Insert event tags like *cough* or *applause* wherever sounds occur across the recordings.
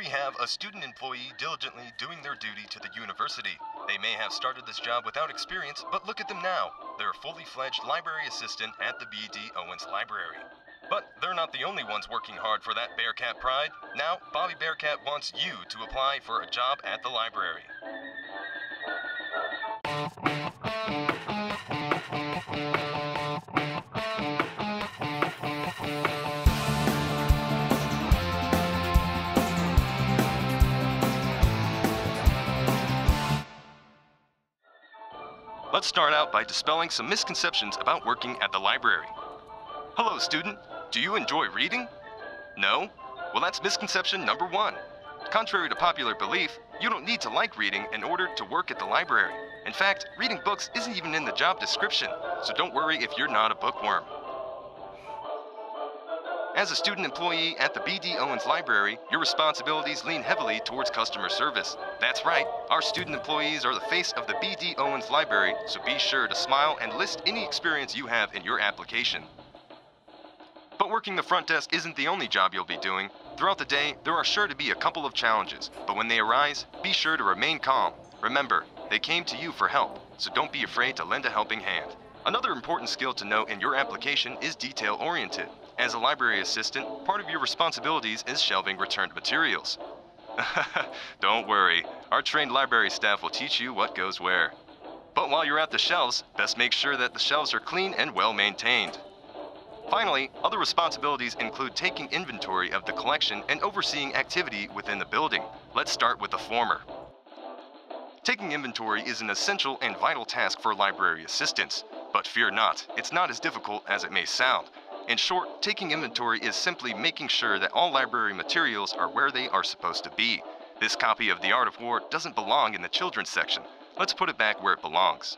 we have a student employee diligently doing their duty to the university. They may have started this job without experience, but look at them now. They're a fully fledged library assistant at the B.D. Owens Library. But they're not the only ones working hard for that Bearcat pride. Now, Bobby Bearcat wants you to apply for a job at the library. Let's start out by dispelling some misconceptions about working at the library. Hello, student. Do you enjoy reading? No? Well, that's misconception number one. Contrary to popular belief, you don't need to like reading in order to work at the library. In fact, reading books isn't even in the job description, so don't worry if you're not a bookworm. As a student employee at the B.D. Owens Library, your responsibilities lean heavily towards customer service. That's right, our student employees are the face of the B.D. Owens Library, so be sure to smile and list any experience you have in your application. But working the front desk isn't the only job you'll be doing. Throughout the day, there are sure to be a couple of challenges, but when they arise, be sure to remain calm. Remember, they came to you for help, so don't be afraid to lend a helping hand. Another important skill to note in your application is detail-oriented. As a library assistant, part of your responsibilities is shelving returned materials. *laughs* Don't worry, our trained library staff will teach you what goes where. But while you're at the shelves, best make sure that the shelves are clean and well maintained. Finally, other responsibilities include taking inventory of the collection and overseeing activity within the building. Let's start with the former. Taking inventory is an essential and vital task for library assistants. But fear not, it's not as difficult as it may sound. In short, taking inventory is simply making sure that all library materials are where they are supposed to be. This copy of The Art of War doesn't belong in the children's section. Let's put it back where it belongs.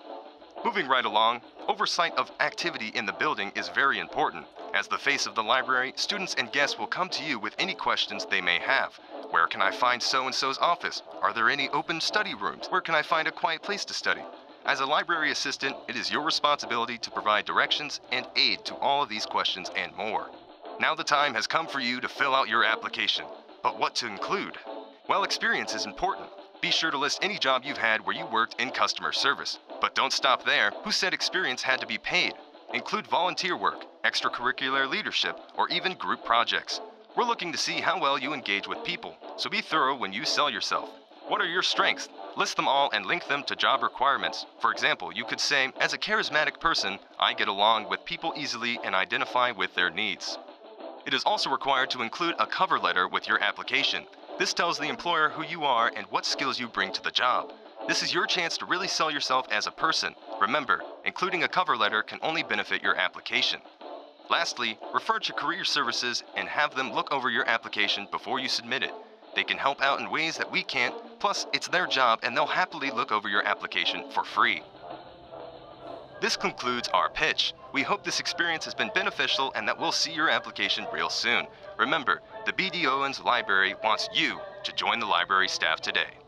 Moving right along, oversight of activity in the building is very important. As the face of the library, students and guests will come to you with any questions they may have. Where can I find so-and-so's office? Are there any open study rooms? Where can I find a quiet place to study? As a library assistant, it is your responsibility to provide directions and aid to all of these questions and more. Now the time has come for you to fill out your application. But what to include? Well, experience is important. Be sure to list any job you've had where you worked in customer service. But don't stop there. Who said experience had to be paid? Include volunteer work, extracurricular leadership, or even group projects. We're looking to see how well you engage with people, so be thorough when you sell yourself. What are your strengths? List them all and link them to job requirements. For example, you could say, as a charismatic person, I get along with people easily and identify with their needs. It is also required to include a cover letter with your application. This tells the employer who you are and what skills you bring to the job. This is your chance to really sell yourself as a person. Remember, including a cover letter can only benefit your application. Lastly, refer to career services and have them look over your application before you submit it. They can help out in ways that we can't, plus it's their job and they'll happily look over your application for free. This concludes our pitch. We hope this experience has been beneficial and that we'll see your application real soon. Remember, the BD Owens Library wants you to join the library staff today.